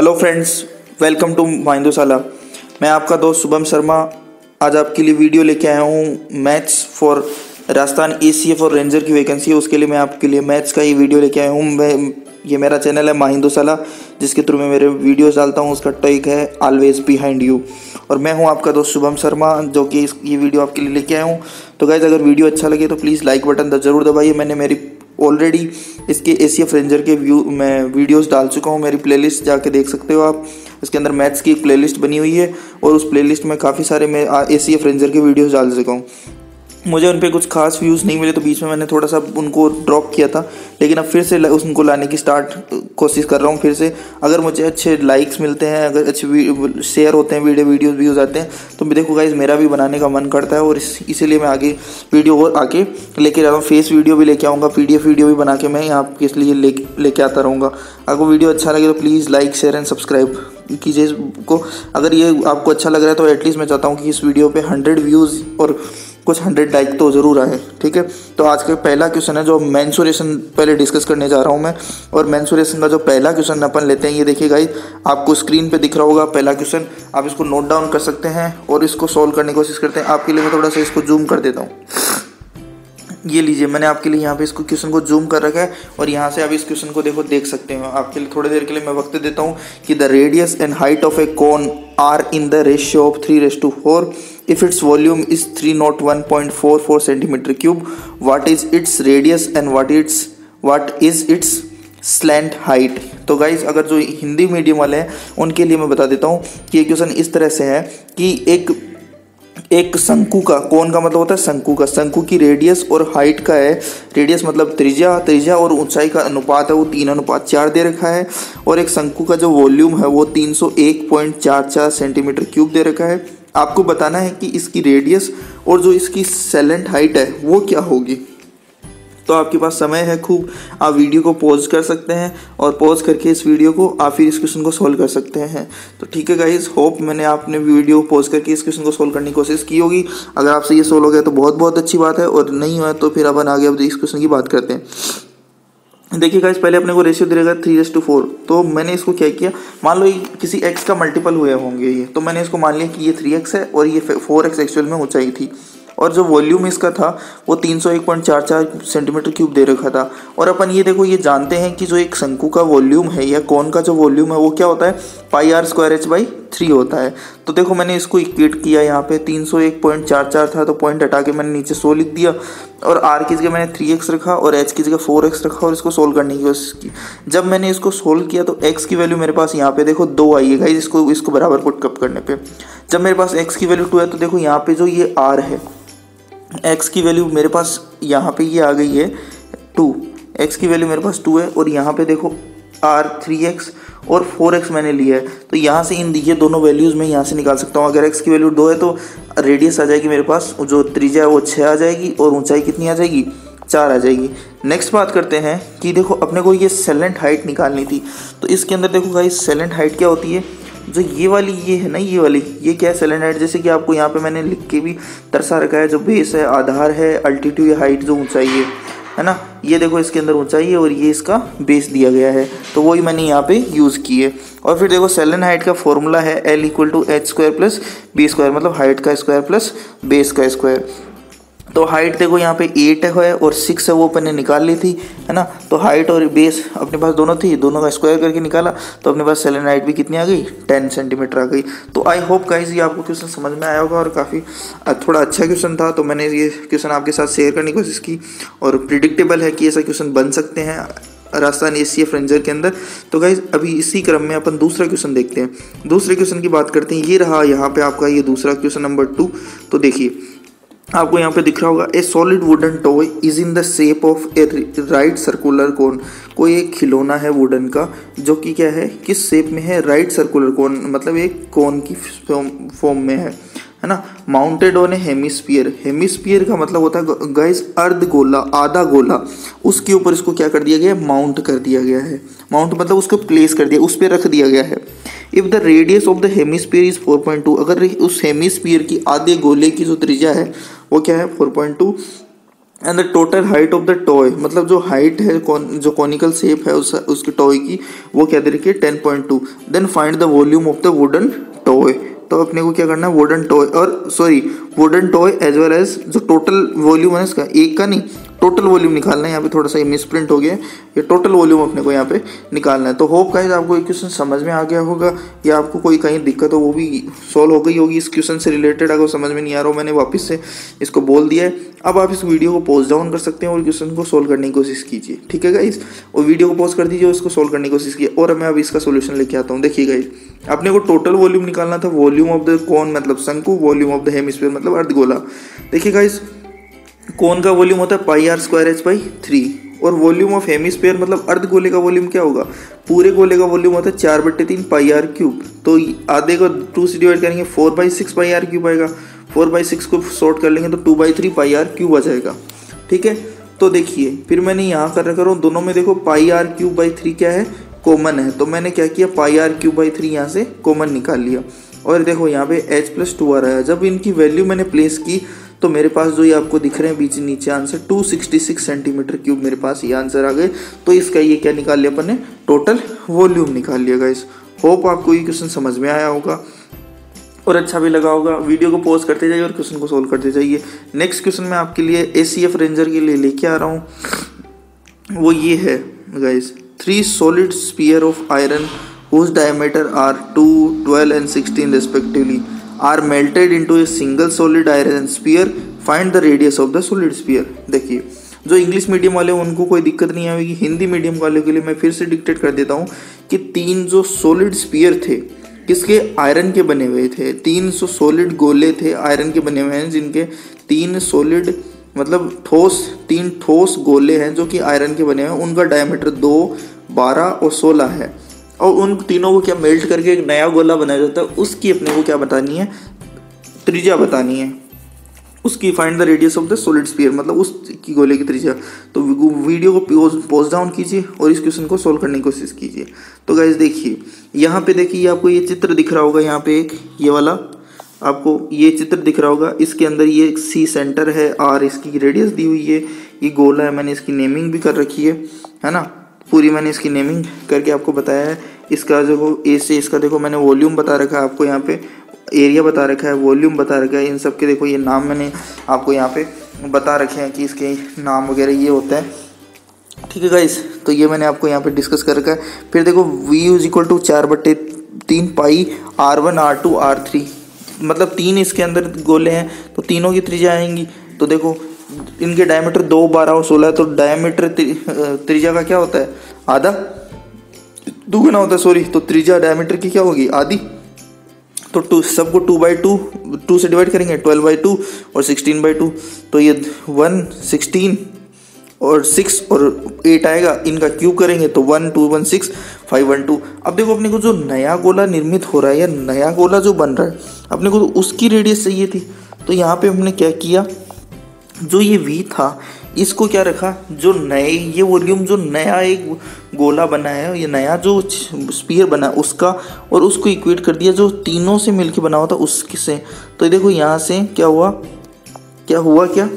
Hello friends welcome to Mindoshala मैं आपका दोस्त शुभम शर्मा आज आपके लिए वीडियो लेके आया हूँ maths for Rajasthan A C F और रेंजर की वैकेंसी है, उसके लिए मैं आपके लिए मैथ्स का ही वीडियो लेके आया हूँ। मैं, ये मेरा चैनल है माहिंदोशाला जिसके थ्रू मैं मेरे वीडियोस डालता हूँ, उसका टॉइक है ऑलवेज बिहाइंड यू और मैं हूँ आपका दोस्त शुभम शर्मा, जो कि ये वीडियो आपके लिए लेके आया हूँ। तो गाइज़ अगर वीडियो अच्छा लगे तो प्लीज़ लाइक बटन ज़रूर दबाइए। मैंने मेरी ऑलरेडी इसके ए सी एफ़ रेंजर के व्यू मैं वीडियोस डाल चुका हूँ, मेरी प्लेलिस्ट जाके देख सकते हो आप। इसके अंदर मैथ्स की एक प्लेलिस्ट बनी हुई है और उस प्लेलिस्ट में काफ़ी सारे मैं ए सी एफ़ रेंजर के वीडियोस डाल चुका हूँ। मुझे उन पर कुछ खास व्यूज़ नहीं मिले तो बीच में मैंने थोड़ा सा उनको ड्रॉप किया था। लेकिन अब फिर से उनको लाने की स्टार्ट कोशिश कर रहा हूँ फिर से। अगर मुझे अच्छे लाइक्स मिलते हैं, अगर अच्छे शेयर होते हैं वीडियो वीडियोस व्यूज़ आते हैं तो मैं देखो गाइज़ मेरा भी बनाने का मन करता है और इस, इसीलिए मैं आगे वीडियो और आके लेके रहा हूँ। फेस वीडियो भी लेके आऊँगा पी वीडियो भी बना के मैं यहाँ के लिए लेके आता रहूँगा। अगर वीडियो अच्छा लगे तो please like share and subscribe कीजिए इसको। अगर ये आपको अच्छा लग रहा है तो एटलीस्ट मैं चाहता हूँ कि इस वीडियो पे हंड्रेड व्यूज़ और कुछ हंड्रेड लाइक तो ज़रूर आए, ठीक है? तो आज का पहला क्वेश्चन है जो मैंसुरेशन पहले डिस्कस करने जा रहा हूँ मैं, और मैंसुरेशन का जो पहला क्वेश्चन अपन लेते हैं, ये देखिए गाइस आपको स्क्रीन पे दिख रहा होगा पहला क्वेश्चन आप इसको नोट डाउन कर सकते हैं, और इसको सॉल्व करने की कोशिश करते हैं। आपके लिए मैं थोड़ा सा इसको जूम कर देता हूँ। ये लीजिए, मैंने आपके लिए यहाँ पे इसको क्वेश्चन को जूम कर रखा है और यहाँ से आप इस क्वेश्चन को देखो, देख सकते हो। आपके लिए थोड़ी देर के लिए मैं वक्त देता हूँ कि the radius and height of a cone are in the ratio of three is to four if its volume is three nought one point four four centimetre cube what is its radius and what its what is its slant height तो guys अगर जो Hindi medium वाले हैं, उनके लिए मैं बता देता हूँ कि ये क्वेश्चन इस तरह से है कि एक एक शंकु का, कौन का मतलब होता है शंकु का? शंकु की रेडियस और हाइट का है। रेडियस मतलब त्रिज्या त्रिज्या और ऊंचाई का अनुपात है, वो तीन अनुपात चार दे रखा है। और एक शंकु का जो वॉल्यूम है, वो तीन सौ एक पॉइंट चार चार सेंटीमीटर क्यूब दे रखा है। आपको बताना है कि इसकी रेडियस और जो इसकी सेलेंट हाइट है, वो क्या होगी? तो आपके पास समय है, खूब आप वीडियो को पॉज कर सकते हैं और पॉज करके इस वीडियो को आप फिर इस क्वेश्चन को सोल्व कर सकते हैं। तो ठीक है गाइज़ होप मैंने आपने वीडियो पॉज करके इस क्वेश्चन को सोल्व करने की कोशिश की होगी। अगर आपसे ये सोल्व हो गया तो बहुत बहुत अच्छी बात है और नहीं हुआ तो फिर अपन आगे अब इस क्वेश्चन की बात करते हैं। देखिए गाइस पहले अपने को रेशियो देगा थ्री एस टू फोर तो मैंने इसको क्या किया? मान लो किसी एक्स का मल्टीपल हुए होंगे ये। तो मैंने इसको मान लिया कि ये थ्री एक्स है और ये फोर एक्स एक्चुअल में ऊंचाई थी। और जो वॉल्यूम इसका था, वो तीन सौ एक पॉइंट चार चार सेंटीमीटर क्यूब दे रखा था। और अपन ये देखो, ये जानते हैं कि जो एक शंकु का वॉल्यूम है या कौन का जो वॉल्यूम है, वो क्या होता है? Pi r square h by three होता है। तो देखो, मैंने इसको इक्वेट किया यहाँ पे, तीन सौ एक पॉइंट चार चार था तो पॉइंट हटा के मैंने नीचे सो लिख दिया। और आर की जगह मैंने थ्री एक्स रखा और एच की जगह फोर एक्स रखा और इसको सोल्व करने की कोशिश की। जब मैंने इसको सोल्व किया तो एक्स की वैल्यू मेरे पास यहाँ पे देखो दो आई है। इसको इसको बराबर पुट कप करने पे। जब मेरे पास एक्स की वैल्यू टू है तो देखो यहाँ पे जो ये आर है एक्स की वैल्यू मेरे पास यहाँ पे ये आ गई है टू एक्स की वैल्यू मेरे पास टू है और यहाँ पे देखो आर थ्री एक्स और फोर एक्स मैंने लिया है। तो यहाँ से इन ये दोनों वैल्यूज़ मैं यहाँ से निकाल सकता हूँ। अगर एक्स की वैल्यू दो है तो रेडियस आ जाएगी मेरे पास, जो त्रिज्या है वो छः आ जाएगी और ऊंचाई कितनी आ जाएगी? चार आ जाएगी। नेक्स्ट बात करते हैं कि देखो अपने को ये सेलेंट हाइट निकालनी थी। तो इसके अंदर देखो भाई सेलेंट हाइट क्या होती है? जो ये वाली ये है ना, ये वाली, ये क्या है? सेलेनाइट जैसे कि आपको यहाँ पे मैंने लिख के भी तरसा रखा है, जो बेस है, आधार है अल्टीट्यूड हाइट जो ऊंचाई है है ना? ये देखो इसके अंदर ऊंचाई है और ये इसका बेस दिया गया है। तो वही मैंने यहाँ पे यूज़ की है। और फिर देखो सेलन हाइट का फॉर्मूला है L equal to H square plus B square मतलब हाइट का स्क्वायर प्लस बेस का स्क्वायर तो हाइट देखो यहाँ पे एट है और सिक्स है, वो अपन ने निकाल ली थी, है ना? तो हाइट और बेस अपने पास दोनों थी, दोनों का स्क्वायर करके निकाला तो अपने पास सेलन हाइट भी कितनी आ गई? टेन सेंटीमीटर आ गई। तो आई होप गाइज़ ये आपको क्वेश्चन समझ में आया होगा और काफ़ी थोड़ा अच्छा क्वेश्चन था तो मैंने ये क्वेश्चन आपके साथ शेयर करने की कोशिश की और प्रिडिक्टेबल है कि ऐसा क्वेश्चन बन सकते हैं, Rajasthan A C F ranger के अंदर। तो गाइज़ अभी इसी क्रम में अपन दूसरा क्वेश्चन देखते हैं। दूसरे क्वेश्चन की बात करते हैं, ये रहा यहाँ पे आपका ये दूसरा क्वेश्चन नंबर टू तो देखिए आपको यहाँ पे दिख रहा होगा a solid wooden toy is in the shape of a right circular cone कोई एक खिलौना है वुडन का, जो कि क्या है, किस शेप में है? राइट सर्कुलर कोन मतलब एक कोन की फॉर्म में है है ना? Mounted on a hemisphere hemisphere का मतलब होता है गैस अर्ध गोला, आधा गोला। उसके ऊपर इसको क्या कर दिया गया है? माउंट कर दिया गया है। माउंट मतलब उसको प्लेस कर दिया, उस पर रख दिया गया है। If the radius of the hemisphere is 4.2 अगर उस हेमिस्फीयर की आधे गोले की जो त्रिज्या है वो क्या है? 4.2 and the total height of the toy मतलब जो हाइट है जो कॉनिकल शेप है उस, उसके टॉय की, वो क्या दे रखी है? Ten point two then find the volume of the wooden toy तो अपने को क्या करना है? वुडन टॉय और sorry wooden toy as well as जो टोटल वॉल्यूम है इसका एक का नहीं टोटल वॉल्यूम निकालना है। यहाँ पे थोड़ा सा मिस प्रिंट हो गया ये टोटल वॉल्यूम अपने को यहाँ पे निकालना है। तो होप गाइज़ आपको ये क्वेश्चन समझ में आ गया होगा या आपको कोई कहीं दिक्कत हो, वो भी सॉल्व हो गई होगी। इस क्वेश्चन से रिलेटेड अगर समझ में नहीं आ रहा हो, मैंने वापस से इसको बोल दिया है। अब आप इस वीडियो को पोस्ट डाउन कर सकते हैं और क्वेश्चन को सोल्व करने की कोशिश कीजिए। ठीक है गाइज़ और वीडियो को पोस्ट कर दीजिए इसको सोल्व करने की कोशिश कीजिए। और मैं अब इसका सोल्यूशन लेके आता हूँ। देखिए गाइज़ अपने को टोटल वॉल्यूम निकालना था। वॉल्यूम ऑफ़ द कौन मतलब शंकु वॉल्यूम ऑफ़ द हेमिस्फीयर मतलब अर्धगोला देखिए गाइज़ कौन का वॉल्यूम होता है? Pi R square H by three और वॉल्यूम ऑफ़ हेमिस्फेयर मतलब अर्ध गोले का वॉल्यूम क्या होगा? पूरे गोले का वॉल्यूम होता है चार बट्टे तीन पाई आर क्यूब तो आधे को टू से डिवाइड करेंगे four by six pi R cube आएगा। फोर बाई सिक्स को शॉर्ट कर लेंगे तो two by three pi R cube आ जाएगा। ठीक है? तो देखिए, फिर मैंने यहाँ कर रखा हूँ, दोनों में देखो pi R cube by three क्या है? कॉमन है। तो मैंने क्या किया? Pi R cube by three यहाँ से कॉमन निकाल लिया। और देखो, यहाँ पे एच प्लस टू आ रहा है। जब इनकी वैल्यू मैंने प्लेस की तो मेरे पास जो ये आपको दिख रहे हैं बीच नीचे आंसर 266 सेंटीमीटर क्यूब मेरे पास ये आंसर आ गए। तो इसका ये क्या निकाल लिया अपन ने? टोटल वॉल्यूम निकाल लिया गाइस होप आपको ये क्वेश्चन समझ में आया होगा। और अच्छा भी लगा होगा। वीडियो को पोस्ट करते जाइए और क्वेश्चन को सोल्व करते जाइए। नेक्स्ट क्वेश्चन मैं आपके लिए ए रेंजर के लिए लेके आ रहा हूँ। वो ये है guys three solid sphere of iron whose diameter are 2, 12 and 16 respectively are melted into a single solid iron sphere. Find the radius of the solid sphere. देखिए जो इंग्लिश मीडियम वाले उनको कोई दिक्कत नहीं आएगी। हिंदी मीडियम वाले के लिए मैं फिर से डिक्टेट कर देता हूँ कि तीन जो सॉलिड स्पीयर थे किसके? आयरन के बने हुए थे। तीन सौ सॉलिड गोले थे आयरन के बने हुए हैं जिनके तीन सॉलिड मतलब ठोस तीन ठोस गोले हैं जो कि आयरन के बने हुए हैं। उनका डायमीटर दो बारह और सोलह है। और उन तीनों को क्या मेल्ट करके एक नया गोला बनाया जाता है, उसकी अपने को क्या बतानी है? त्रिज्या बतानी है। उसकी find the radius of the solid sphere मतलब उस की गोले की त्रिज्या। तो वीडियो को पोज डाउन कीजिए और इस क्वेश्चन को सोल्व करने की कोशिश कीजिए। तो गाइज़ देखिए, यहाँ पे देखिए आपको ये चित्र दिख रहा होगा, यहाँ पे एक, ये वाला। आपको ये चित्र दिख रहा होगा, इसके अंदर ये सी सेंटर है आर इसकी रेडियस दी हुई है, ये गोला है, मैंने इसकी नेमिंग भी कर रखी है है ना? पूरी मैंने इसकी नेमिंग करके आपको बताया है। इसका जो ए से इसका देखो मैंने वॉल्यूम बता रखा है आपको यहाँ पे। एरिया बता रखा है वॉल्यूम बता रखा है। इन सब के देखो, ये नाम मैंने आपको यहाँ पे बता रखे हैं कि इसके नाम वगैरह ये होता है। ठीक है गाइस तो ये मैंने आपको यहाँ पे डिस्कस कर रखा है। फिर देखो वी यूज़ इक्वल टू चार बट्टे तीन pi R one R two R three मतलब तीन इसके अंदर गोले हैं तो तीनों की त्रिज्या आएँगी तो देखो इनके डायमीटर दो बारह और सोलह तो डायमीटर त्रिज्या का क्या होता है? आधा? दुगना होता है सॉरी तो त्रिज्या डायमीटर की क्या होगी? आधी। तो टू सबको टू बाई टू टू से डिवाइड करेंगे ट्वेल्व बाई टू और सिक्सटीन बाई टू तो ये वन सिक्सटीन और सिक्स और एट आएगा, इनका क्यूब करेंगे तो one two one six five one two अब देखो, अपने को जो नया गोला निर्मित हो रहा है या नया गोला जो बन रहा है, अपने को तो उसकी रेडियस चाहिए थी। तो यहाँ पे हमने क्या किया? जो ये वी था, इसको क्या रखा? जो नए, ये वॉल्यूम जो नया एक गोला बना है, ये नया जो स्पीयर बना उसका और उसको इक्वेट कर दिया, जो तीनों से मिलके बना हुआ था, उससे। तो देखो यहाँ से क्या हुआ? क्या हुआ क्या?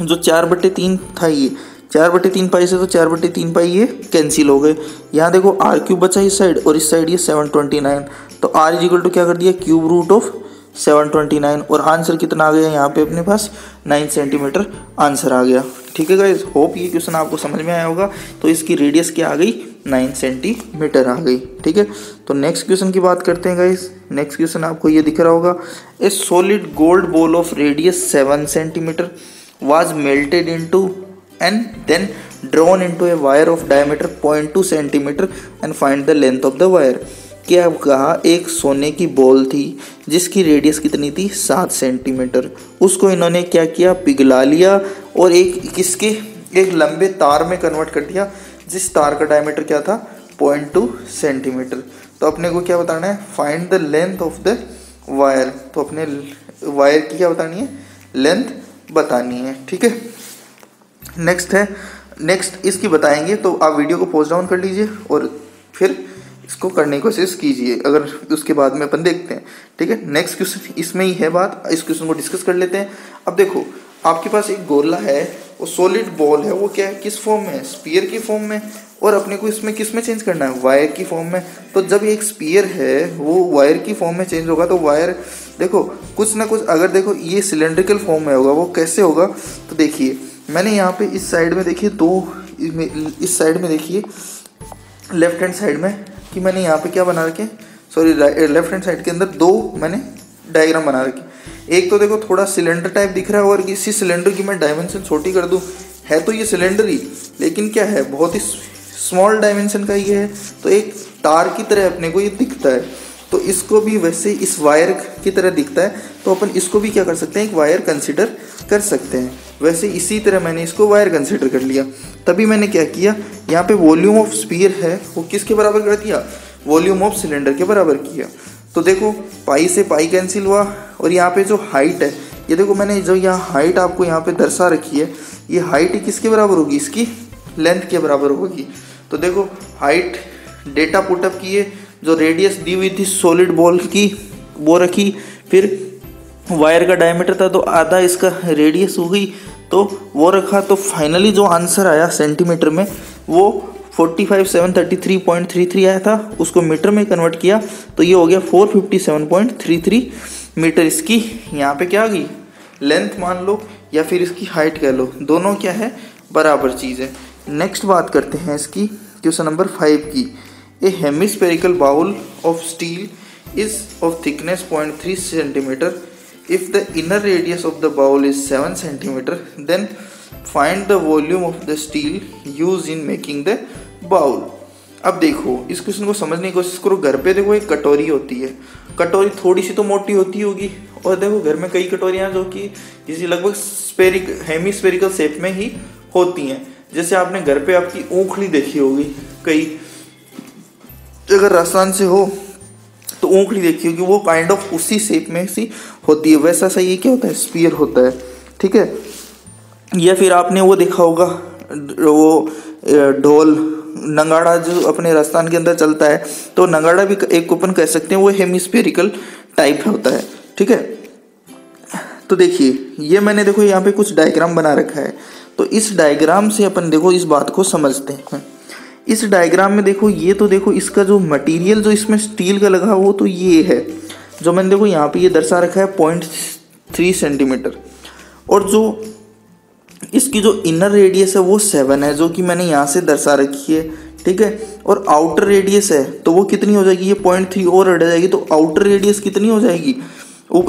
जो चार बटे तीन था ये, चार बटे तीन पाई से तो चार बटे तीन पाई ये कैंसिल हो गए। यहाँ देखो आर क्यूब बचा इस साइड और इस साइड ये सेवन ट्वेंटी नाइन तो आर इजिकल टू क्या कर दिया? Cube root of seven twenty nine और आंसर कितना आ गया यहाँ पे अपने पास? नाइन सेंटीमीटर आंसर आ गया। ठीक है गाइज़ होप ये क्वेश्चन आपको समझ में आया होगा। तो इसकी रेडियस क्या आ गई? नाइन सेंटीमीटर आ गई। ठीक है? तो नेक्स्ट क्वेश्चन की बात करते हैं गाइज़ नेक्स्ट क्वेश्चन आपको ये दिख रहा होगा। A solid gold ball of radius seven centimetre was melted into and then drawn into a wire of diameter point two centimetre and find the length of the wire क्या कहा एक सोने की बॉल थी, जिसकी रेडियस कितनी थी? सात सेंटीमीटर उसको इन्होंने क्या किया? पिघला लिया और एक किसके? एक लंबे तार में कन्वर्ट कर दिया, जिस तार का डायमीटर क्या था? पॉइंट टू सेंटीमीटर तो अपने को क्या बताना है? Find the length of the wire तो अपने वायर की क्या बतानी है? लेंथ बतानी है, ठीक है? नेक्स्ट है। नेक्स्ट इसकी बताएँगे तो आप वीडियो को पोस्ट डाउन कर लीजिए और फिर इसको करने की कोशिश कीजिए। अगर उसके बाद में अपन देखते हैं, ठीक है? नेक्स्ट क्वेश्चन इसमें ही है बात। इस क्वेश्चन को डिस्कस कर लेते हैं। अब देखो, आपके पास एक गोला है, वो सॉलिड बॉल है, वो क्या है? किस फॉर्म में स्पीयर की फॉर्म में। और अपने को इसमें किसमें चेंज करना है? वायर की फॉर्म में। तो जब एक स्पीयर है, वो वायर की फॉर्म में चेंज होगा तो वायर देखो, कुछ ना कुछ, अगर देखो, ये सिलेंड्रिकल फॉर्म में होगा, वो कैसे होगा? तो देखिए, मैंने यहाँ पे इस साइड में देखिए दो, इस साइड में देखिए लेफ़्ट हैंड साइड में कि मैंने यहाँ पे क्या बना रखे सॉरी लेफ़्ट हैंड साइड के अंदर दो मैंने डायग्राम बना रखे एक तो देखो थोड़ा सिलेंडर टाइप दिख रहा है और इसी सिलेंडर की मैं डायमेंशन छोटी कर दूँ। है तो ये सिलेंडर ही, लेकिन क्या है, बहुत ही स्मॉल डायमेंशन का ये है। तो एक तार की तरह अपने को ये दिखता है। तो इसको भी वैसे इस वायर की तरह दिखता है। तो अपन इसको भी क्या कर सकते हैं, एक वायर कंसिडर कर सकते हैं। वैसे इसी तरह मैंने इसको वायर कंसिडर कर लिया। तभी मैंने क्या किया, यहाँ पे वॉल्यूम ऑफ़ स्पीयर है, वो किसके बराबर कर दिया? वॉल्यूम ऑफ़ सिलेंडर के बराबर किया। तो देखो पाई से पाई कैंसिल हुआ, और यहाँ पे जो हाइट है, ये देखो मैंने जो यहाँ हाइट आपको यहाँ पे दर्शा रखी है, ये हाइट किसके बराबर होगी? इसकी लेंथ के बराबर होगी। तो देखो हाइट डेटा पुटअप किए, जो रेडियस दी हुई थी सॉलिड बॉल की, वो रखी, फिर वायर का डायमीटर था तो आधा इसका रेडियस हो गई। तो वो रखा तो फाइनली जो आंसर आया सेंटीमीटर में, वो forty five seven thirty three point three three आया था। उसको मीटर में कन्वर्ट किया तो ये हो गया four fifty seven point three three metre इसकी यहाँ पे क्या आ गई? लेंथ मान लो या फिर इसकी हाइट कह लो, दोनों क्या है? बराबर चीज़। है नेक्स्ट बात करते हैं इसकी, क्वेश्चन नंबर फाइव की। A hemispherical bowl of steel is of thickness point three centimetre if the inner radius of the bowl is 7 centimeter, then find the volume of the steel used in making the bowl. अब देखो, इस question को समझने की कोशिश करो। घर पे देखो, एक कटोरी होती है। कटोरी थोड़ी सी तो मोटी होती होगी। और देखो, घर में कई कटोरियाँ जो कि जिसे लगभग स्पेरिक हेमी स्पेरिकल शेप में ही होती हैं। जैसे आपने घर पे आपकी ऊखली देखी होगी, कई। अगर राजस्थान से हो तो ऊँखड़ी देखी होगी वो काइंड ऑफ़ उसी शेप में सी होती है। वैसा सा ये क्या होता है? स्पीयर होता है। ठीक है? या फिर आपने वो देखा होगा वो ढोल, नंगाड़ा जो अपने राजस्थान के अंदर चलता है तो नंगाड़ा भी एक कूपन कह सकते हैं, वो हेमिस्फेरिकल टाइप होता है। ठीक है? तो देखिए, ये मैंने देखो यहाँ पे कुछ डायग्राम बना रखा है। तो इस डायग्राम से अपन देखो इस बात को समझते हैं। इस डायग्राम में देखो, ये तो देखो, इसका जो मटेरियल जो इसमें स्टील का लगा वो तो ये है। जो मैंने देखो, यहाँ पे ये दर्शा रखा है पॉइंट थ्री सेंटीमीटर और जो इसकी जो इनर रेडियस है, वो सेवन है, जो कि मैंने यहाँ से दर्शा रखी है, ठीक है? और आउटर रेडियस है तो वो कितनी हो जाएगी? ये पॉइंट थ्री और हट जाएगी तो आउटर रेडियस कितनी हो जाएगी?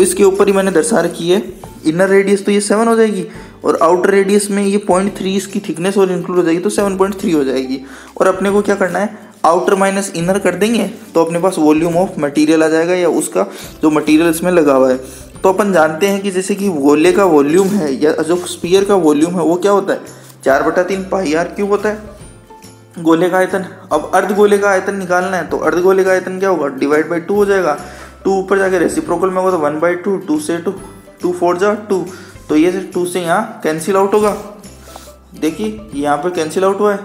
इसके ऊपर ही मैंने दर्शा रखी है। इनर रेडियस तो ये सेवन हो जाएगी। और आउटर रेडियस में ये पॉइंट थ्री इसकी थिकनेस और इंक्लूड हो जाएगी तो सेवन पॉइंट थ्री हो जाएगी। और अपने को क्या करना है? आउटर माइनस इनर कर देंगे तो अपने पास वॉल्यूम ऑफ़ मटेरियल आ जाएगा या उसका जो मटेरियल इसमें लगा हुआ है। तो अपन जानते हैं कि जैसे कि गोले का वॉल्यूम है या जो स्पीयर का वॉल्यूम है, वो क्या होता है? चार बटा तीन पाई आर क्यूब होता है। गोले का आयतन, अब अर्ध गोले का आयतन निकालना है तो अर्ध गोले का आयतन क्या होगा? डिवाइड बाई टू हो जाएगा। टू ऊपर जाके रेसिप्रोकल में होगा तो वन बाई टू टू से टू टू फोर जा टू तो ये सिर्फ़ टू से यहाँ कैंसिल आउट होगा। देखिए, यहाँ पे कैंसिल आउट हुआ है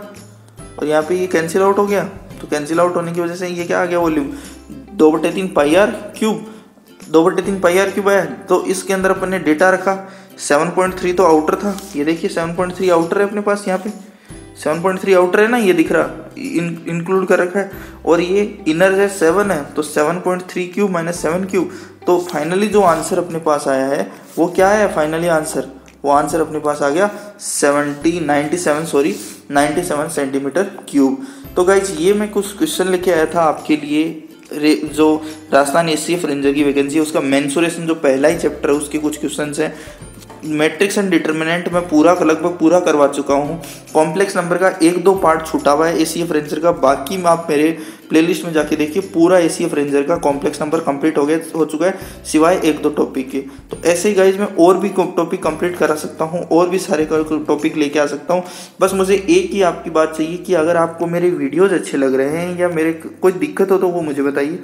और यहाँ पे ये कैंसिल आउट हो गया। तो कैंसिल आउट होने की वजह से ये क्या आ गया वॉल्यूम दो बटे तीन पाई आर क्यूब दो बटे तीन पाई आर क्यूब है तो इसके अंदर अपन ने डेटा रखा। सेवन पॉइंट थ्री तो आउटर था। ये देखिए सेवन पॉइंट थ्री आउटर है अपने पास यहाँ पे। सेवन पॉइंट थ्री आउटर है ना, ये दिख रहा। इन इंक्लूड कर रखा है। और ये इनर है सेवन है। तो seven point three cube minus seven cube तो फाइनली जो आंसर अपने पास आया है वो क्या है? फाइनली आंसर वो आंसर अपने पास आ गया seventy ninety seven sorry ninety seven centimetre cube तो गाइज़ ये मैं कुछ क्वेश्चन लेके आया था आपके लिए। जो Rajasthan A C F ranger की वैकेंसी है, उसका मैंसुरेशन जो पहला ही चैप्टर है, उसके कुछ क्वेश्चन हैं। मैट्रिक्स एंड डिटर्मिनेंट मैं पूरा लगभग पूरा करवा चुका हूँ। कॉम्प्लेक्स नंबर का एक दो पार्ट छूटा हुआ है ए सी एफ़ रेंजर का। बाकी आप मेरे प्लेलिस्ट में जाके देखिए, पूरा ए सी एफ़ रेंजर का कॉम्प्लेक्स नंबर कंप्लीट हो गया हो चुका है, सिवाय एक दो टॉपिक के। तो ऐसे ही गाइज़ मैं और भी टॉपिक कंप्लीट करा सकता हूँ, और भी सारे टॉपिक लेके आ सकता हूँ। बस मुझे एक ही आपकी बात चाहिए कि अगर आपको मेरे वीडियोज़ अच्छे लग रहे हैं या मेरे कोई दिक्कत हो तो वो मुझे बताइए।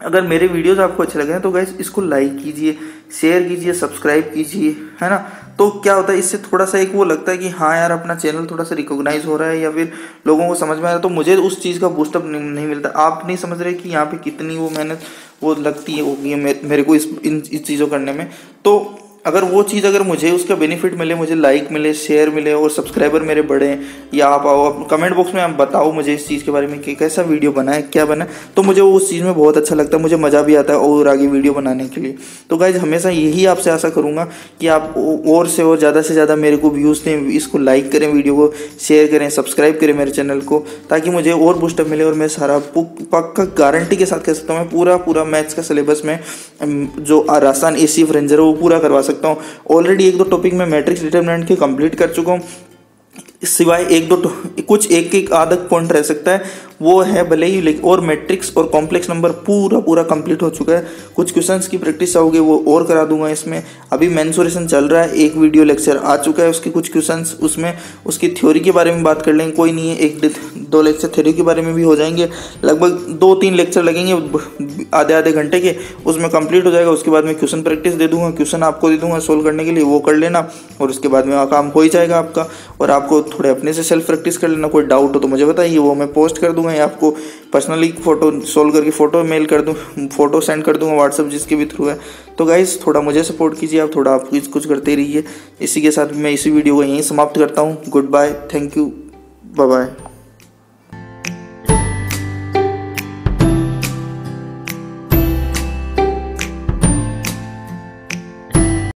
अगर मेरे वीडियोस आपको अच्छे लगे हैं तो गैस इसको लाइक कीजिए शेयर कीजिए सब्सक्राइब कीजिए है ना? तो क्या होता है इससे थोड़ा सा एक वो लगता है कि हाँ यार अपना चैनल थोड़ा सा रिकॉग्नाइज हो रहा है या फिर लोगों को समझ में आ रहा है तो मुझे उस चीज़ का बूस्टअप नहीं, नहीं मिलता। आप नहीं समझ रहे कि यहाँ पर कितनी वो मेहनत वो लगती है होगी मेरे को इस इन इस चीज़ों करने में। तो अगर वो चीज़ अगर मुझे, उसका बेनिफिट मिले, मुझे लाइक मिले शेयर मिले और सब्सक्राइबर मेरे बढ़े, या आप आओ, आप कमेंट बॉक्स में आप बताओ मुझे इस चीज़ के बारे में कि कैसा वीडियो बना है, क्या बना तो मुझे वो उस चीज़ में बहुत अच्छा लगता है, मुझे मज़ा भी आता है और आगे वीडियो बनाने के लिए। तो गाइज़ हमेशा यही आपसे आशा करूँगा कि आप और से और ज़्यादा से ज़्यादा मेरे को व्यूज़ दें, इसको लाइक करें वीडियो को शेयर करें सब्सक्राइब करें मेरे चैनल को, ताकि मुझे और बूस्टअप मिले और मैं सारा पक्का गारंटी के साथ कह सकता हूँ, मैं पूरा पूरा मैथ्स का सिलेबस में जो राजस्थान ए सी रेंजर है, वो पूरा करवा सकता हूँ। ऑलरेडी एक दो टॉपिक में मैट्रिक्स डिटर्मिनेंट के कंप्लीट कर चुका हूँ। सिवाय एक दो कुछ एक एक आधा पॉइंट रह सकता है। वो है भले ही और मैट्रिक्स और कॉम्प्लेक्स नंबर पूरा पूरा कंप्लीट हो चुका है। कुछ क्वेश्चंस की प्रैक्टिस होगी वो और करा दूँगा इसमें। अभी मैंसुरेशन चल रहा है, एक वीडियो लेक्चर आ चुका है, उसके कुछ क्वेश्चंस उसमें। उसकी थ्योरी के बारे में बात कर लेंगे, कोई नहीं है, एक दो लेक्चर थ्योरी के बारे में भी हो जाएँगे। लगभग दो तीन लेक्चर लगेंगे आधे आधे घंटे के, उसमें कंप्लीट हो जाएगा। उसके बाद में क्वेश्चन प्रैक्टिस दे दूँगा क्वेश्चन आपको दे दूँगा सोल्व करने के लिए, वो कर लेना। और उसके बाद में काम हो ही जाएगा आपका। और आपको थोड़े अपने से सेल्फ प्रैक्टिस कर लेना, कोई डाउट हो तो मुझे बताइए, वो मैं पोस्ट कर दूँगा या आपको पर्सनली फ़ोटो सोल्व करके फ़ोटो मेल कर दूँ फ़ोटो सेंड कर दूँगा व्हाट्सअप जिसके भी थ्रू है। तो गाइज़ थोड़ा मुझे सपोर्ट कीजिए, आप थोड़ा आप कुछ करते रहिए। इसी के साथ मैं इसी वीडियो को यहीं समाप्त करता हूँ। Good bye thank you bye bye